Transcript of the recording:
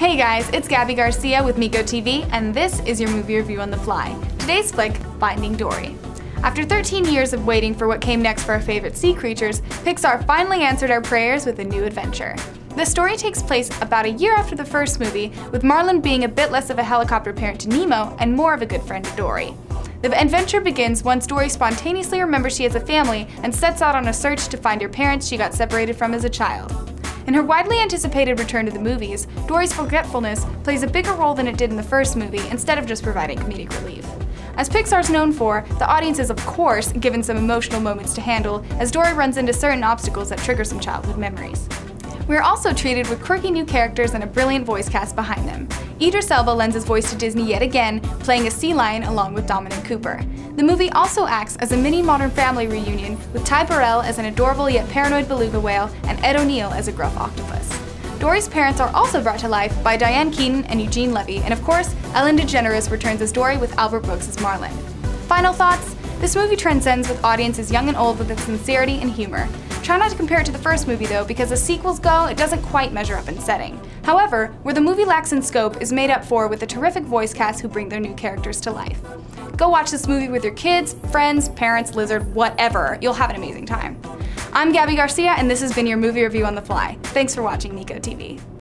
Hey guys, it's Gabby Garcia with Meeko TV, and this is your movie review on the fly. Today's flick, Finding Dory. After 13 years of waiting for what came next for our favorite sea creatures, Pixar finally answered our prayers with a new adventure. The story takes place about a year after the first movie, with Marlin being a bit less of a helicopter parent to Nemo and more of a good friend to Dory. The adventure begins once Dory spontaneously remembers she has a family and sets out on a search to find her parents she got separated from as a child. In her widely anticipated return to the movies, Dory's forgetfulness plays a bigger role than it did in the first movie instead of just providing comedic relief. As Pixar's known for, the audience is of course given some emotional moments to handle as Dory runs into certain obstacles that trigger some childhood memories. We are also treated with quirky new characters and a brilliant voice cast behind them. Idris Elba lends his voice to Disney yet again, playing a sea lion along with Dominic Cooper. The movie also acts as a mini Modern Family reunion with Ty Burrell as an adorable yet paranoid beluga whale and Ed O'Neill as a gruff octopus. Dory's parents are also brought to life by Diane Keaton and Eugene Levy, and of course, Ellen DeGeneres returns as Dory with Albert Brooks as Marlin. Final thoughts? This movie transcends with audiences young and old with its sincerity and humor. Try not to compare it to the first movie though, because as sequels go, it doesn't quite measure up in setting. However, where the movie lacks in scope is made up for with a terrific voice cast who bring their new characters to life. Go watch this movie with your kids, friends, parents, lizard, whatever. You'll have an amazing time. I'm Gabby Garcia, and this has been your movie review on the fly. Thanks for watching Meeko TV.